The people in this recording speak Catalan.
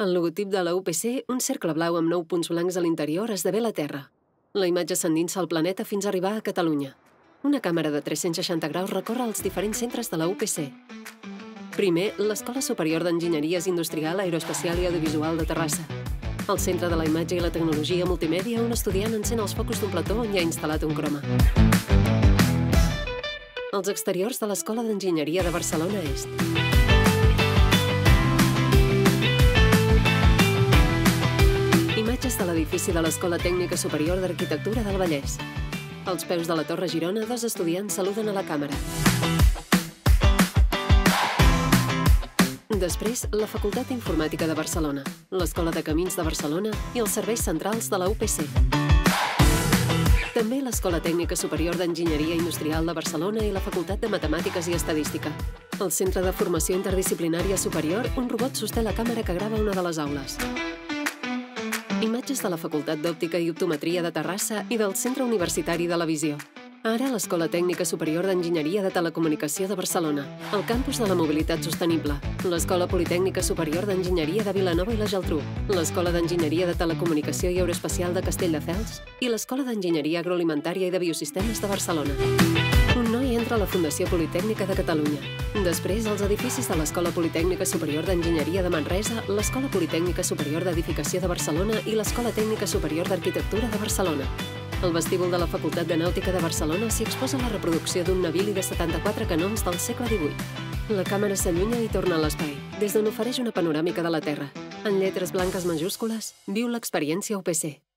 El logotip de la UPC, un cercle blau amb nou punts blancs a l'interior, esdevé la Terra. La imatge s'endinsa al planeta fins a arribar a Catalunya. Una càmera de 360 graus recorre els diferents centres de la UPC. Primer, l'Escola Superior d'Enginyeries Industrial, Aeroespacial i Audiovisual de Terrassa. Al centre de la imatge i la tecnologia multimèdia, un estudiant encén els focus d'un plató on hi ha instal·lat un croma. Els exteriors de l'Escola d'Enginyeria de Barcelona Est. l'edifici de l'Escola Tècnica Superior d'Arquitectura del Vallès. Als peus de la Torre Girona, dos estudiants saluden a la càmera. Després, la Facultat d'Informàtica de Barcelona, l'Escola de Camins de Barcelona i els serveis centrals de la UPC. També l'Escola Tècnica Superior d'Enginyeria Industrial de Barcelona i la Facultat de Matemàtiques i Estadística. Al Centre de Formació Interdisciplinària Superior, un robot sosté la càmera que grava una de les aules. Imatges de la Facultat d'Òptica i Optometria de Terrassa i del Centre Universitari de la Visió. Ara l'Escola Tècnica Superior d'Enginyeria de Telecomunicació de Barcelona, el campus de la mobilitat sostenible, l'Escola Politècnica Superior d'Enginyeria de Vilanova i la Geltrú, l'Escola d'Enginyeria de Telecomunicació i Aeroespacial de Castelldefels i l'Escola d'Enginyeria Agroalimentària i de Biosistemes de Barcelona. Un noi entra a la Fundació Politècnica de Catalunya. Després, els edificis de l'Escola Politècnica Superior d'Enginyeria de Manresa, l'Escola Politècnica Superior d'Edificació de Barcelona i l'Escola Tècnica Superior d'Arquitectura de Barcelona. Al vestíbul de la Facultat de Nàutica de Barcelona s'hi exposa la reproducció d'un navili de 74 canons del segle XVIII. La càmera s'allunya i torna a l'espai, des d'on ofereix una panoràmica de la Terra. En lletres blanques majúscules, viu l'experiència UPC.